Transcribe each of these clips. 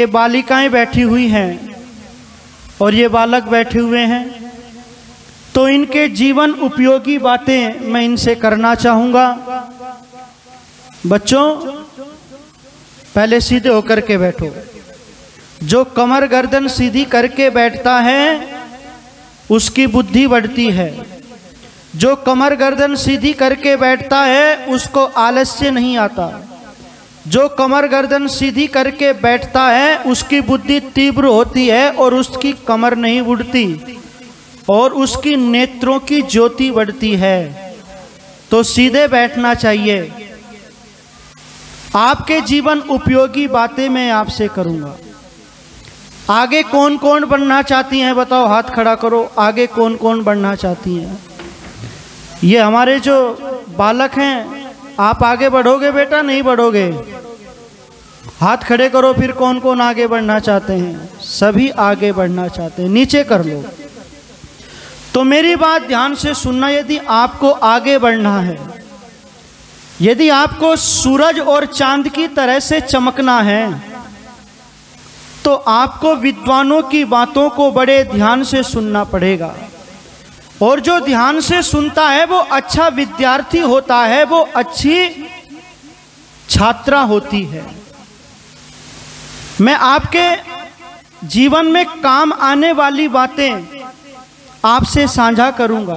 ये बालिकाएँ बैठी हुई हैं और ये बालक बैठे हुए हैं। तो इनके जीवन उपयोगी बातें मैं इनसे करना चाहूँगा। बच्चों, पहले सीधे होकर के बैठो। जो कमर गर्दन सीधी करके बैठता है, उसकी बुद्धि बढ़ती है। जो कमर गर्दन सीधी करके बैठता है, उसको आलस्य नहीं आता। जो कमर गर्दन सीधी करके बैठता है, उसकी बुद्धि तीव्र होती है और उसकी कमर नहीं उड़ती और उसकी नेत्रों की ज्योति बढ़ती है। तो सीधे बैठना चाहिए। आपके जीवन उपयोगी बातें मैं आपसे करूँगा। आगे कौन कौन बनना चाहती हैं बताओ, हाथ खड़ा करो। आगे कौन कौन बनना चाहती हैं? ये हमारे जो बालक हैं, आप आगे बढ़ोगे बेटा? नहीं बढ़ोगे। हाथ खड़े करो, फिर कौन कौन आगे बढ़ना चाहते हैं? सभी आगे बढ़ना चाहते हैं। नीचे कर लो। तो मेरी बात ध्यान से सुनना, यदि आपको आगे बढ़ना है, यदि आपको सूरज और चाँद की तरह से चमकना है तो आपको विद्वानों की बातों को बड़े ध्यान से सुनना पड़ेगा। और जो ध्यान से सुनता है, वो अच्छा विद्यार्थी होता है, वो अच्छी छात्रा होती है। मैं आपके जीवन में काम आने वाली बातें आपसे साझा करूँगा।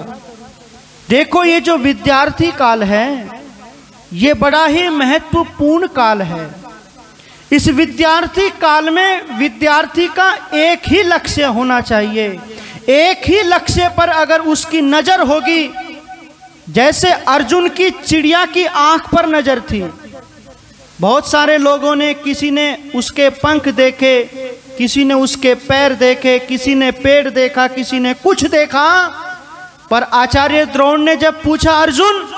देखो, ये जो विद्यार्थी काल है, ये बड़ा ही महत्वपूर्ण काल है। इस विद्यार्थी काल में विद्यार्थी का एक ही लक्ष्य होना चाहिए। एक ही लक्ष्य पर अगर उसकी नज़र होगी, जैसे अर्जुन की चिड़िया की आँख पर नज़र थी बहुत सारे लोगों ने, किसी ने उसके पंख देखे, किसी ने उसके पैर देखे, किसी ने पेड़ देखा, किसी ने कुछ देखा। पर आचार्य द्रोण ने जब पूछा, अर्जुन,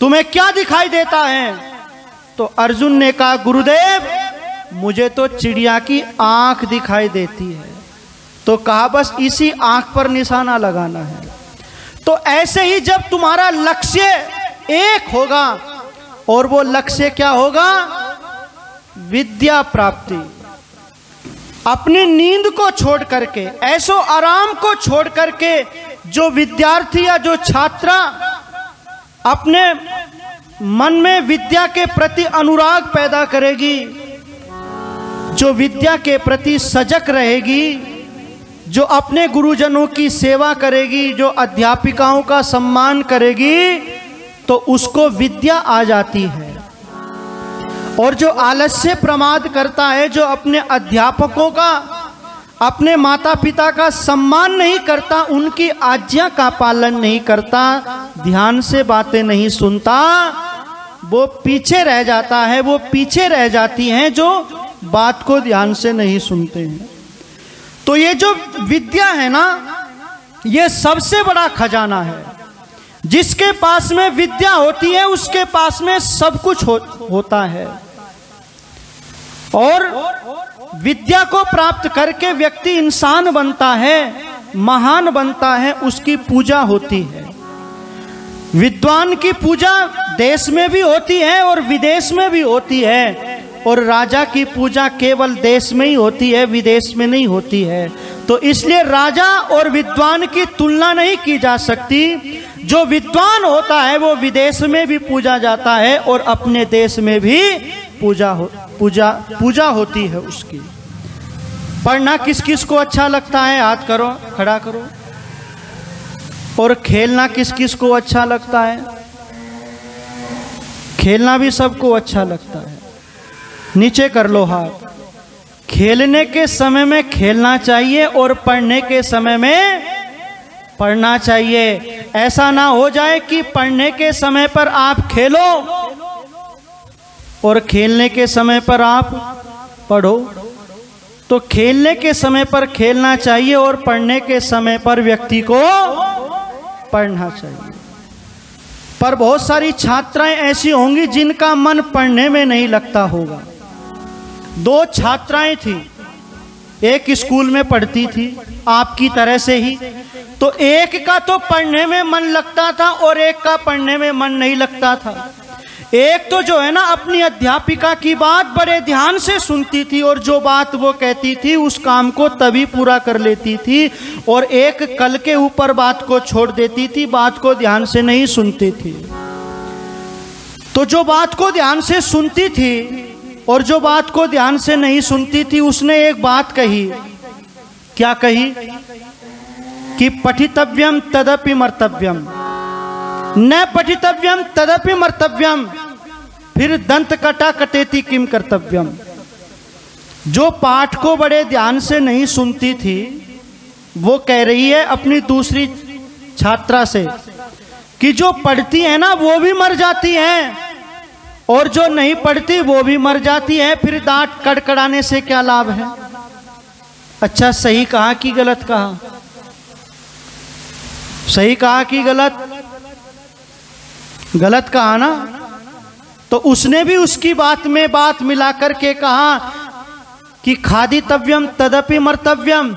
तुम्हें क्या दिखाई देता है? तो अर्जुन ने कहा, गुरुदेव, मुझे तो चिड़िया की आँख दिखाई देती है। तो कहा, बस इसी आँख पर निशाना लगाना है। तो ऐसे ही जब तुम्हारा लक्ष्य एक होगा और वो लक्ष्य क्या होगा? विद्या प्राप्ति। अपनी नींद को छोड़ करके, ऐसो आराम को छोड़ करके जो विद्यार्थी या जो छात्रा अपने मन में विद्या के प्रति अनुराग पैदा करेगी, जो विद्या के प्रति सजग रहेगी, जो अपने गुरुजनों की सेवा करेगी, जो अध्यापिकाओं का सम्मान करेगी तो उसको विद्या आ जाती है। और जो आलस्य प्रमाद करता है, जो अपने अध्यापकों का, अपने माता पिता का सम्मान नहीं करता, उनकी आज्ञा का पालन नहीं करता, ध्यान से बातें नहीं सुनता, वो पीछे रह जाता है, वो पीछे रह जाती हैं, जो बात को ध्यान से नहीं सुनते हैं। तो ये जो विद्या है ना, ये सबसे बड़ा खजाना है। जिसके पास में विद्या होती है उसके पास में सब कुछ हो, होता है। और विद्या को प्राप्त करके व्यक्ति इंसान बनता है महान बनता है उसकी पूजा होती है। विद्वान की पूजा देश में भी होती है और विदेश में भी होती है और राजा की पूजा केवल देश में ही होती है विदेश में नहीं होती है। तो इसलिए राजा और विद्वान की तुलना नहीं की जा सकती। जो विद्वान होता है, वो विदेश में भी पूजा जाता है और अपने देश में भी पूजा हो, पूजा पूजा होती है उसकी। पढ़ना किस किस को अच्छा लगता है हाथ करो, खड़ा करो। और खेलना किस किस को अच्छा लगता है? खेलना भी सबको अच्छा लगता है। नीचे कर लो हाथ। खेलने के समय में खेलना चाहिए और पढ़ने के समय में पढ़ना चाहिए। ऐसा ना हो जाए कि पढ़ने के समय पर आप खेलो और खेलने के समय पर आप पढ़ो। तो खेलने के समय पर खेलना चाहिए और पढ़ने के समय पर व्यक्ति को पढ़ना चाहिए। पर बहुत सारी छात्राएँ ऐसी होंगी जिनका मन पढ़ने में नहीं लगता होगा। दो छात्राएँ थी। एक स्कूल में पढ़ती थी, आपकी तरह से ही। तो एक का तो पढ़ने में मन लगता था और एक का पढ़ने में मन नहीं लगता था। एक तो जो है ना, अपनी अध्यापिका की बात बड़े ध्यान से सुनती थी और जो बात वो कहती थी, उस काम को तभी पूरा कर लेती थी और एक कल के ऊपर बात को छोड़ देती थी, बात को ध्यान से नहीं सुनती थी। तो जो बात को ध्यान से सुनती थी और जो बात को ध्यान से नहीं सुनती थी, उसने एक बात कही। क्या कही? कि पठितव्यम तदपि मर्तव्यम न पठितव्यम तदपि मर्तव्यम फिर दंत कटा कटेती किम कर्तव्यम जो पाठ को बड़े ध्यान से नहीं सुनती थी, वो कह रही है अपनी दूसरी छात्रा से, कि जो पढ़ती है ना, वो भी मर जाती है। और जो नहीं पढ़ती वो भी मर जाती है, फिर दांत कड़कड़ाने से क्या लाभ है? अच्छा सही कहा कि गलत कहा? सही कहा कि गलत? गलत कहा ना? तो उसने भी उसकी बात में बात मिलाकर के कहा कि खादितव्यम तदपि मर्तव्यम,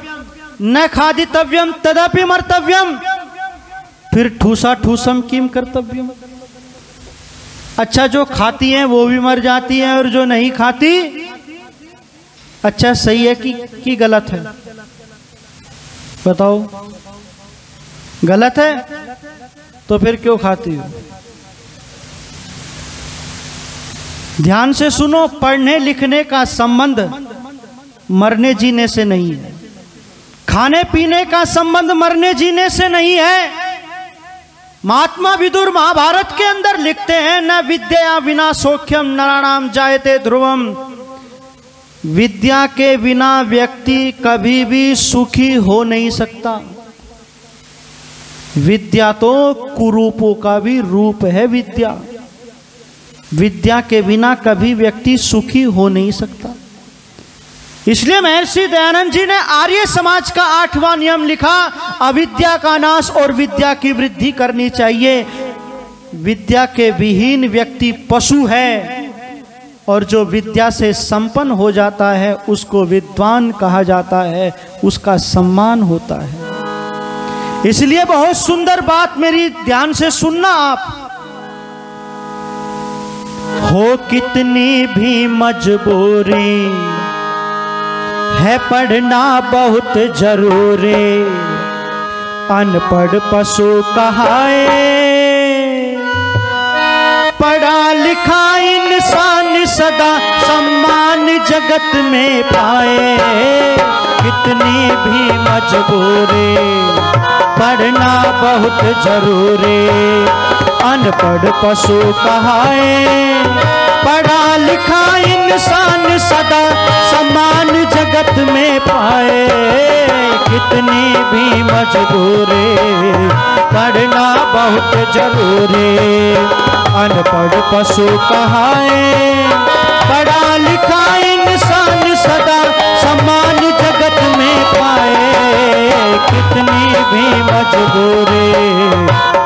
न खादितव्यम तदपि मर्तव्यम। फिर ठूसा ठूसम किम कर्तव्यम? अच्छा जो खाती है वो भी मर जाती है और जो नहीं खाती अच्छा सही है कि, कि गलत है? बताओ। गलत है? तो फिर क्यों खाती हो? ध्यान से सुनो पढ़ने लिखने का संबंध मरने जीने से नहीं है। खाने पीने का संबंध मरने जीने से नहीं है। महात्मा विदुर महाभारत के अंदर लिखते हैं, न विद्या बिना सौख्यम नाराणाम जायते ध्रुवम। विद्या के बिना व्यक्ति कभी भी सुखी हो नहीं सकता। विद्या तो कुरूपों का भी रूप है विद्या। विद्या के बिना कभी व्यक्ति सुखी हो नहीं सकता। इसलिए महर्षि दयानंद जी ने आर्य समाज का आठवां नियम लिखा अविद्या का नाश और विद्या की वृद्धि करनी चाहिए। विद्या के विहीन व्यक्ति पशु है और जो विद्या से संपन्न हो जाता है, उसको विद्वान कहा जाता है, उसका सम्मान होता है। इसलिए बहुत सुंदर बात मेरी ध्यान से सुनना आप। हो कितनी भी मजबूरी है, पढ़ना बहुत ज़रूरी। अनपढ़ पशु कहाए। पढ़ा लिखा इंसान सदा सम्मान जगत में पाए। कितनी भी मजबूरी पढ़ना बहुत ज़रूरी। अनपढ़ पशु कहाए। पढ़ा लिखा इंसान सदा समान जगत में पाए। कितनी भी मजबूरी, पढ़ना बहुत ज़रूरी। अनपढ़ पशु कहाए। पढ़ा लिखा इंसान सदा समान जगत में पाए। कितनी भी मजबूरी,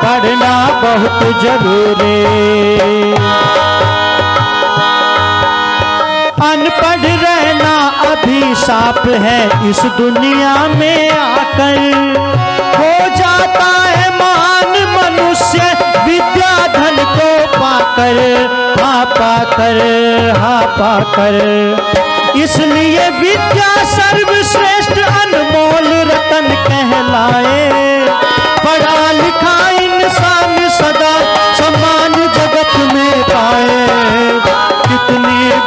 पढ़ना बहुत ज़रूरी। अभिशाप है इस दुनिया में आकर। हो जाता है महान मनुष्य विद्या धन को पाकर हा पाकर हा पाकर इसलिए विद्या सर्वश्रेष्ठ अनमोल रतन कहलाए। पढ़ा लिखा इंसान सदा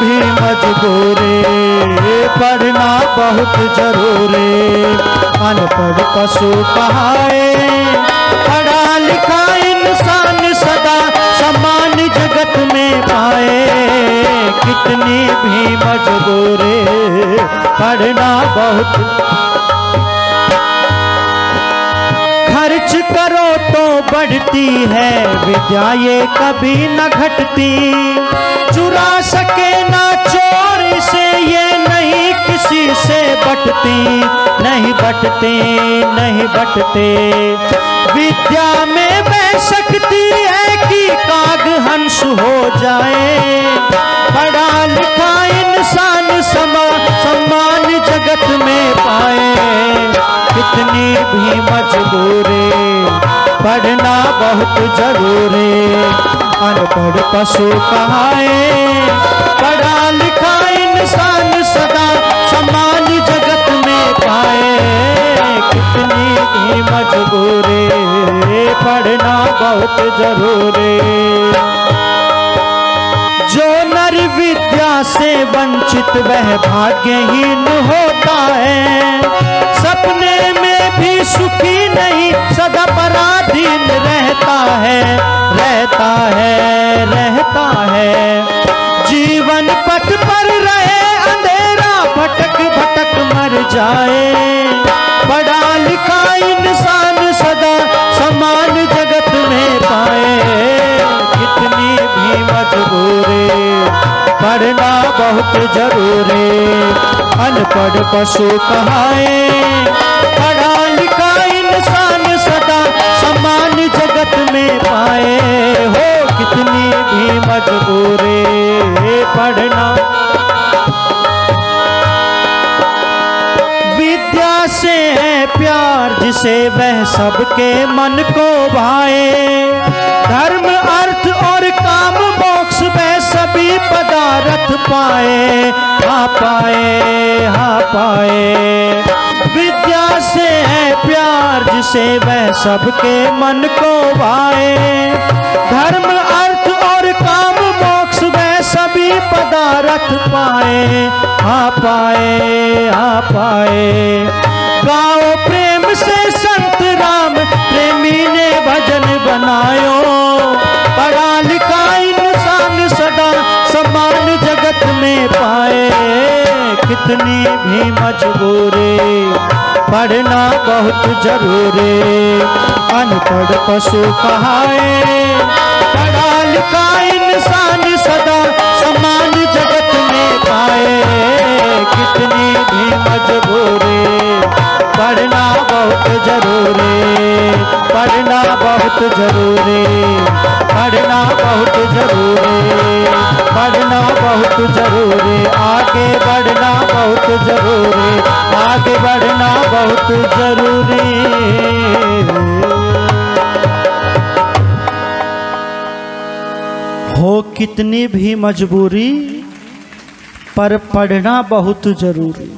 भी मजबूरी, पढ़ना बहुत ज़रूरी। अनपढ़ पशु कहाए, पढ़ा लिखा इंसान सदा सम्मान जगत में पाए। कितनी भी मजबूरी, पढ़ना बहुत। खर्च करो तो बढ़ती है, विद्या ये कभी न घटती। चुरा सके ना चोर से ये नहीं किसी से बटती, नहीं बटते नहीं बटते। विद्या में बह सकती है कि काग हंस हो जाए। पढ़ा लिखा इंसान समा, सम्मान जगत में पाए। कितनी भी मजबूरी, पढ़ना बहुत ज़रूरी। अनपढ़ पशु कहाए। पढ़ा लिखा इंसान सदा समान जगत में पाए। कितनी भी मजबूरी, पढ़ना बहुत ज़रूरी। जो नर विद्या से वंचित, वह भाग्यहीन होता है। सपने में भी सुखी नहीं, सदा पराधीन रहता है रहता है रहता है। जीवन पथ पर रहे, अंधेरा भटक भटक मर जाए। पढ़ा लिखा इंसान सदा समान जगत में पाए। कितनी भी मजबूरी, पढ़ना बहुत ज़रूरी। अनपढ़ पशु कहाए। पढ़ना। विद्या से है प्यार जिसे वह सबके मन को भाए। धर्म, अर्थ और काम मोक्ष वह सभी पदार्थ पाए। हा पाए हा पाए। विद्या से है प्यार जिसे वह सबके मन को भाए। धर्म हा पाए हा पाए। गाओ प्रेम से संत राम, प्रेमी ने भजन बनायो। पढ़ा लिखा इंसान सदा समान जगत में पाए। कितनी भी मजबूरी, पढ़ना बहुत ज़रूरी। अनपढ़ पशु कहाए। पढ़ा लिखा इंसान सदा कितनी भी मजबूरी, पढ़ना बहुत ज़रूरी, पढ़ना बहुत ज़रूरी, पढ़ना बहुत ज़रूरी, पढ़ना बहुत ज़रूरी, आगे बढ़ना बहुत ज़रूरी, आगे बढ़ना बहुत ज़रूरी। हो कितनी भी मजबूरी पर पढ़ना बहुत ज़रूरी।